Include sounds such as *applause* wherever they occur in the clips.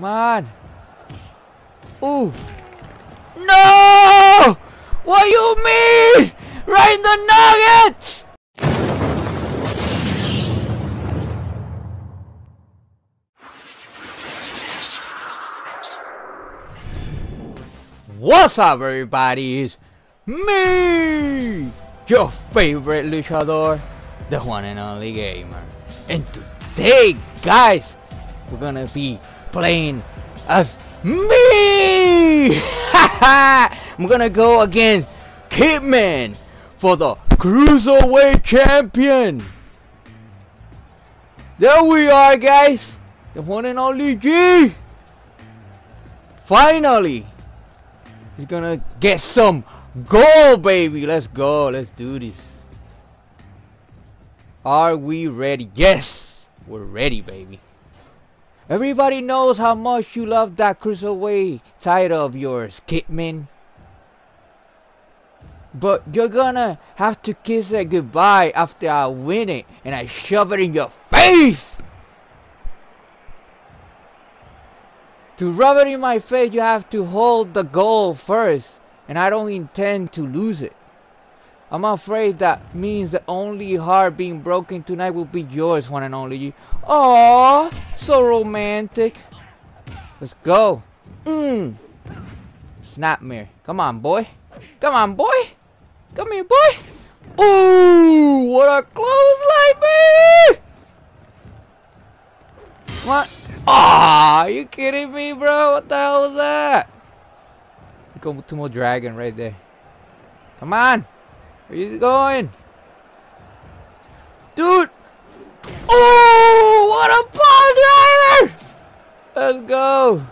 Come on. Ooh. No! What you mean? Right in the nuggets! What's up everybody? It's me! Your favorite luchador, the one and only gamer. And today, guys, we're gonna be playing as me! *laughs* I'm gonna go against Kidman for the Cruiserweight Champion! There we are, guys! The one and only G! Finally! He's gonna get some gold, baby! Let's go, let's do this. Are we ready? Yes! We're ready, baby. Everybody knows how much you love that cruiserweight title of yours, Kidman. But you're gonna have to kiss it goodbye after I win it and I shove it in your face! To rub it in my face, you have to hold the goal first, and I don't intend to lose it. I'm afraid that means the only heart being broken tonight will be yours, one and only. Aww, so romantic. Let's go. Mmm. Snapmare. Come on, boy. Come on, boy. Come here, boy. Ooh, what a clothesline, baby. What? Are you kidding me, bro? What the hell was that? Go to more dragon right there. Come on. Where you going? Dude! Oh, what a ball driver! Let's go.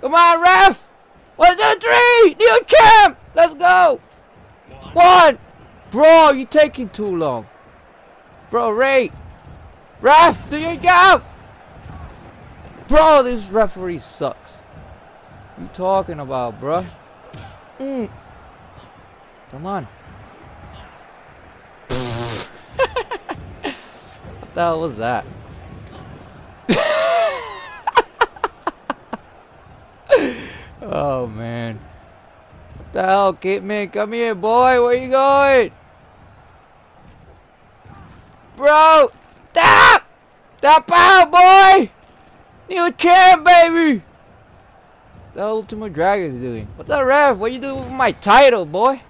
Come on, ref! One, two, three! New champ! Let's go! One! Bro, you taking too long. Bro, Ray! Ref, do your job! Bro, this referee sucks. You talking about, bro? Mm. Come on. what the hell was that? *laughs* oh man. What the hell, Kidman? Come here, boy. Where you going? Bro! Stop! Stop out, boy! New champ, baby! The Ultimate Dragon's doing. What the ref? What you doing with my title, boy?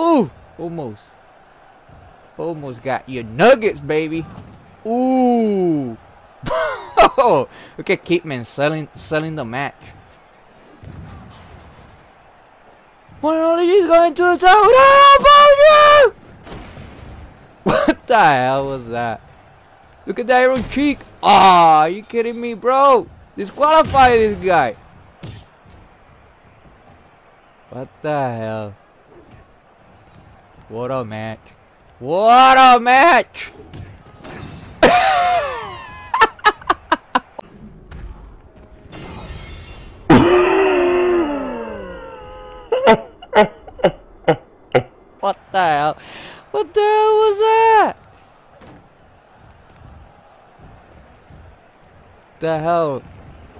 Ooh! Almost. Almost got your nuggets, baby. Ooh! *laughs* Look at Kidman selling selling the match. Finally, he's going to the top. *laughs* What the hell was that? Look at that Iron Cheek. Ah, are you kidding me, bro? Disqualify this guy. What the hell? What a match. What a match! what the hell? What the hell was that? The hell?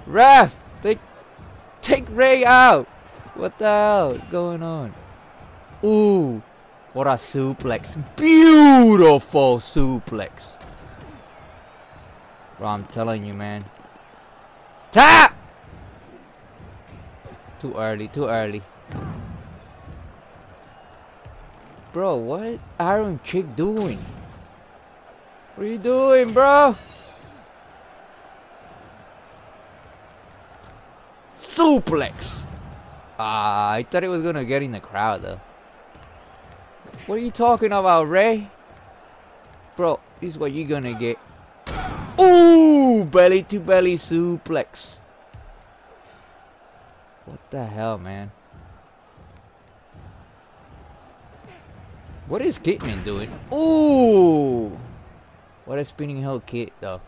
Ref! Take, take Ray out! What the hell is going on? Ooh! What a suplex. Beautiful suplex. Bro, I'm telling you, man. Tap! Too early, too early. Bro, what Iron Chick doing? What are you doing, bro? Suplex! Ah, I thought it was gonna get in the crowd, though. What are you talking about, Ray? Bro, this is what you're gonna get. Ooh, belly to belly suplex. What the hell, man? What is Kidman doing? Ooh! What a spinning heel kick, though.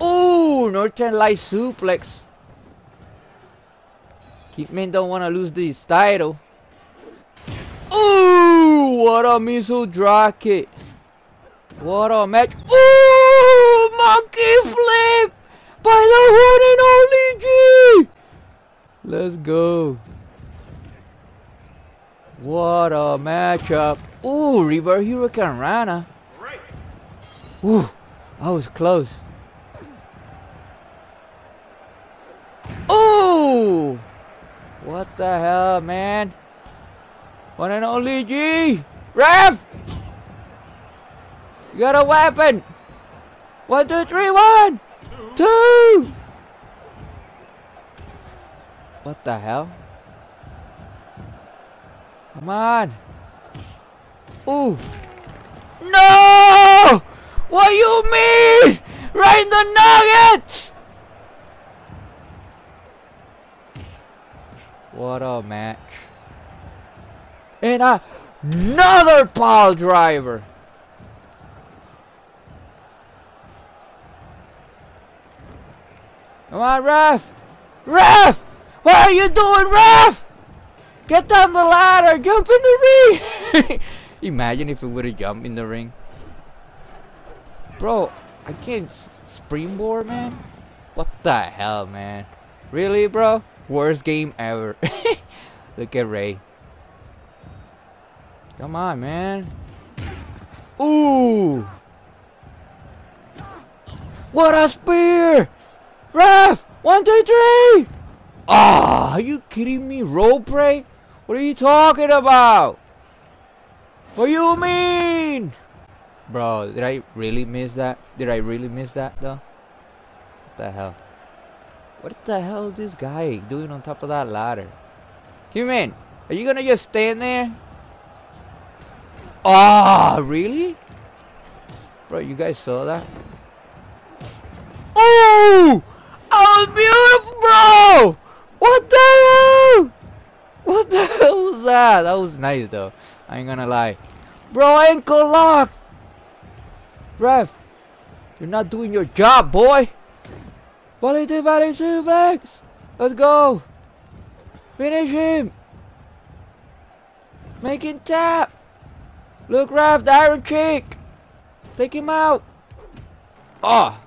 Ooh! Northern Light suplex. Kidman don't want to lose this title. Ooh! What a missile kick. What a match. Ooh! Monkey flip! By the one and only G! Let's go. What a matchup. Ooh, River Hurricanrana. Ooh, I was close. Ooh! What the hell, man? One and only G! Rev! You got a weapon! One, two, three, one! Two! What the hell? Come on! Ooh! No! What you mean? Right in the nuggets! What a match. And another pile driver. Come on, ref! Ref! What are you doing, ref? Get down the ladder! Jump in the ring! *laughs* Imagine if it would have jumped in the ring. Bro, I can't springboard, man. What the hell, man? Really, bro? Worst game ever. *laughs* Look at Ray. Come on, man. Ooh! What a spear! Ref! One, two, three! Ah, oh, are you kidding me? Rope break? What are you talking about? What do you mean? Bro, did I really miss that? Did I really miss that though? What the hell? What the hell is this guy doing on top of that ladder? Human, are you gonna just stand there? Ah, oh, really? Bro, you guys saw that? Oh! Oh, beautiful, bro! What the hell? What the hell was that? That was nice, though. I ain't gonna lie. Bro, ankle lock! Ref, you're not doing your job, boy! Volley to volley suplex! Let's go! Finish him! Make him tap! Look, Ref, the Iron Chick! Take him out! Oh!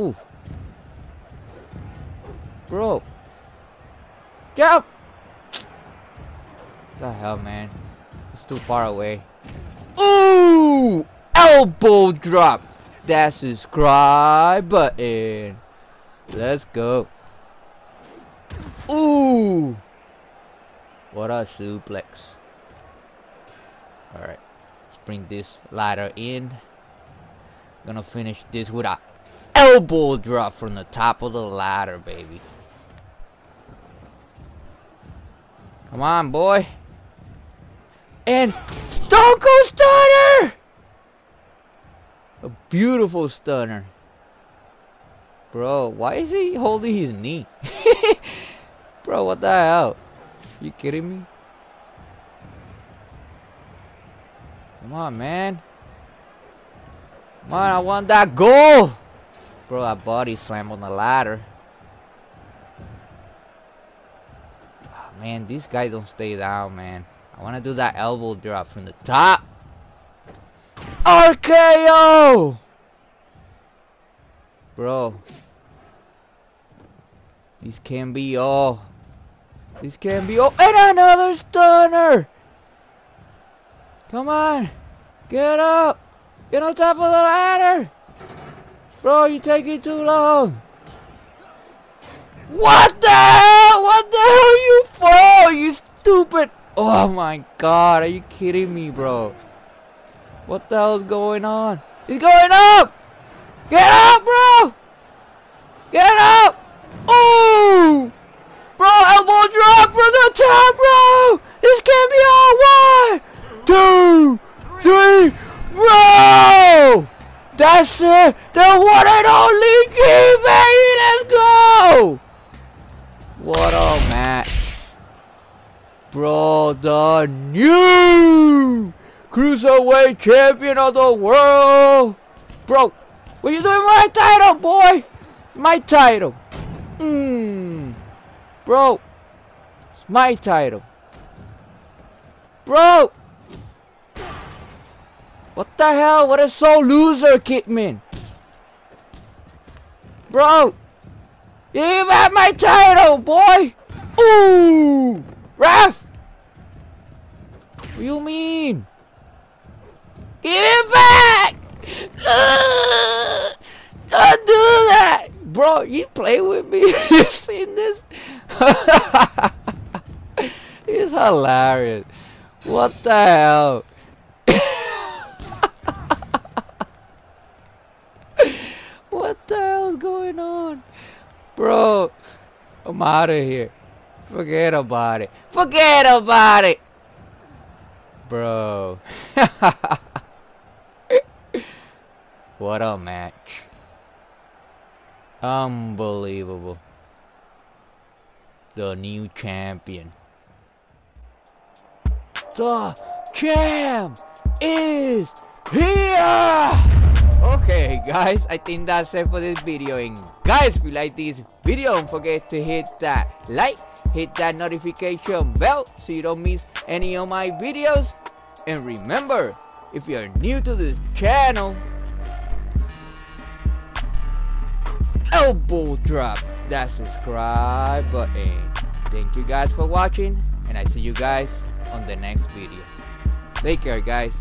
Ooh. Bro. Get up! The hell, man? It's too far away. Ooh! Elbow drop! That subscribe button. Let's go. Ooh! What a suplex. Alright. Bring this ladder in. Gonna finish this with a elbow drop from the top of the ladder, baby. Come on, boy. And Stone Cold Stunner! A beautiful stunner. Bro, why is he holding his knee? *laughs* Bro, what the hell? You kidding me? Come on, man. Come on, I want that goal! Bro, that body slam on the ladder. Oh, man, these guys don't stay down, man. I want to do that elbow drop from the top. RKO! Bro. These can be all. These can be all. And another stunner! Come on! Get up! Get on top of the ladder! Bro, you're taking too long! What the hell? What the hell you fall, you stupid! Oh my god, are you kidding me, bro? What the hell is going on? He's going up! Get up, bro! Get up! Ooh! Bro, elbow drop from the top, bro! This can't be all one! Two! Three! Bro! It! The one and only G! Let's go! What a match. Bro, the new Cruiserweight Champion of the World! Bro, what you doing my title, boy? My title. Mmm. Bro, it's my title. Bro! What the hell? What a so loser, Kidman. Bro. You have my title, boy. Ooh. Ref. What you mean? Give it back. *laughs* Don't do that. Bro, you play with me? *laughs* you seen this? *laughs* It's hilarious. What the hell? what the hell's going on? Bro, I'm out of here. Forget about it. Forget about it! Bro. *laughs* what a match. Unbelievable. The new champion. The champ is here! Okay guys, I think that's it for this video. And guys if you like this video don't forget to hit that like, hit that notification bell so you don't miss any of my videos. And remember if you're new to this channel elbow drop that subscribe button. Thank you guys for watching and I see you guys on the next video. Take care guys